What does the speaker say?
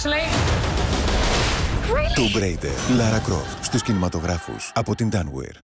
actually. Μπρέιντερ, Λάρα Raider, Lara στους κινηματογράφους, από την Danware.